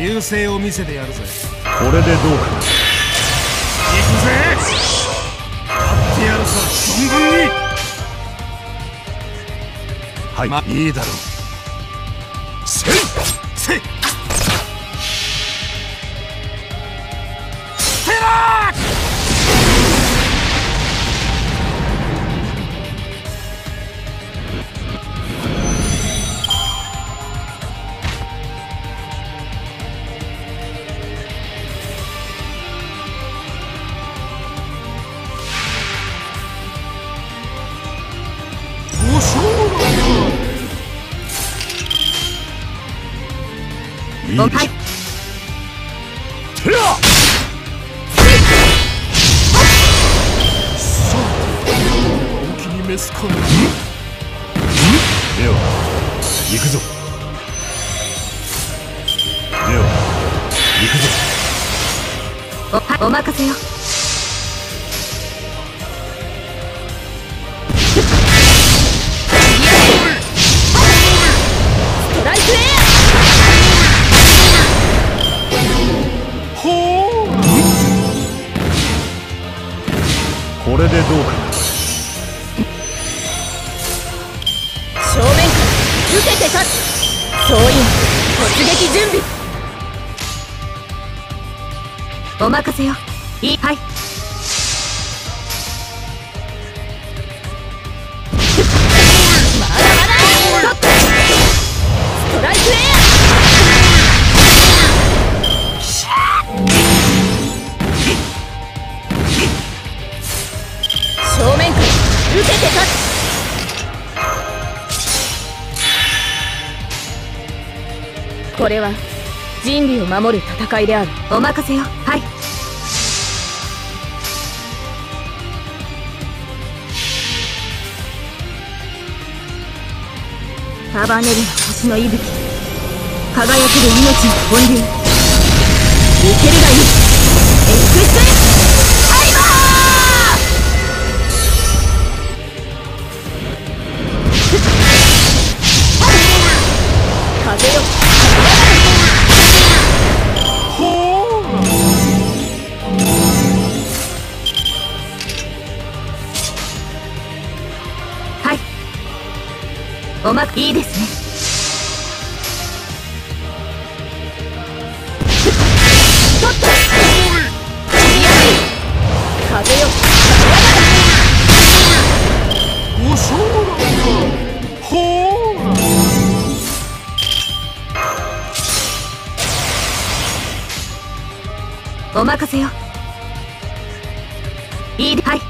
流星を見せてやるぜ。これでどうか。な行くぜ。やってやるさ存分に。はい、まいいだろう。せいせい5回てらさあ本気に召すかねでは行くぞでは行くぞおお任せよ。これでどうか正面から受けて立つ。総員突撃準備。お任せよ。いいはい。受けて立つこれは人類を守る戦いである。お任せよ。はい。束ねる星の息吹。輝ける命の本流。受けるがいい。エクスおまいいですね。お任せよ。いいではい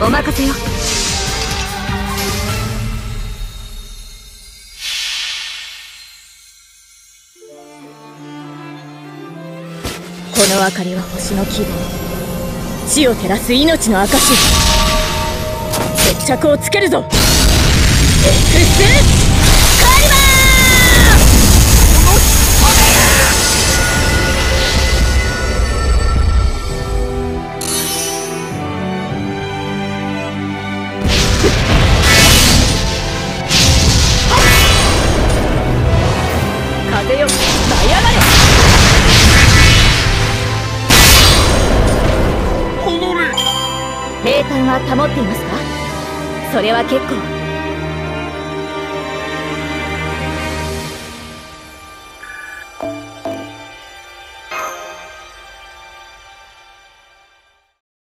お任せよ。この明かりは星の希望。地を照らす命の証。決着をつけるぞ。エは保っていますか？それは結構。